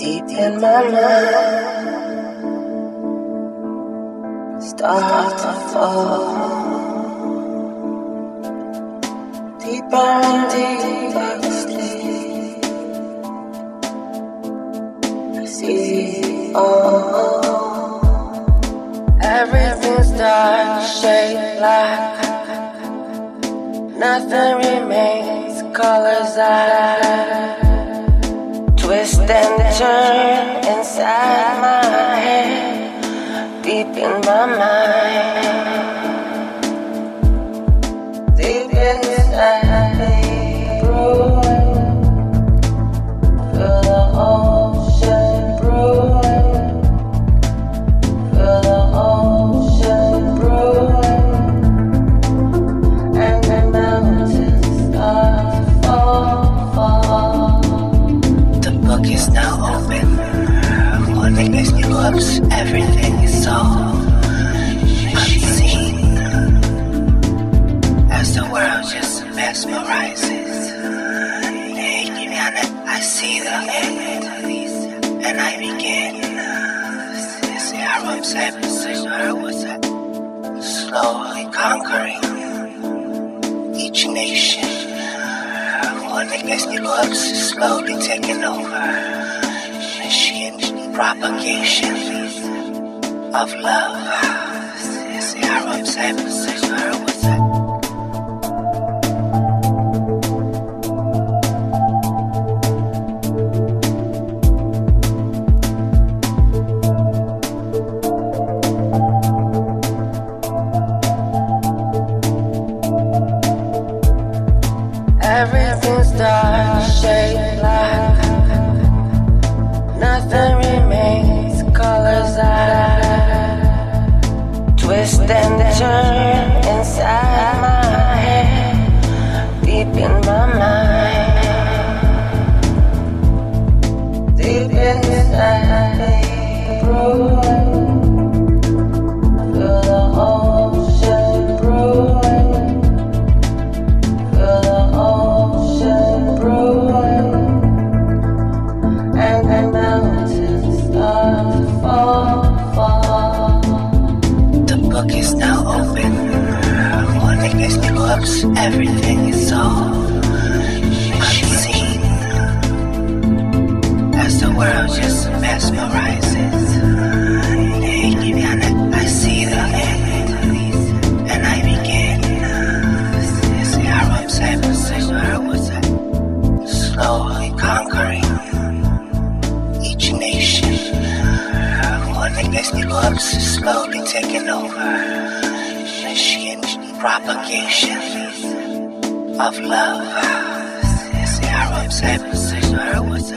Deep in my mind, start to fall deeper and deeper sleep. I see all everything's dark, shade black. Nothing remains, colors I twist and turn inside my head, deep in my mind, mesmerizes. I see the end, and I begin. See, I was I was slowly conquering each nation. One against the looks slowly taking over. Machine propagation of love. See, I was I was Everything's dark, shade black. Nothing remains, colors I twist and turn inside my head, deep in my mind, deep inside me. Book is now open. One against the looks, everything is so unseen. As the world just mesmerizes. The looks, slowly taking over. Machine propagation of love. See, I was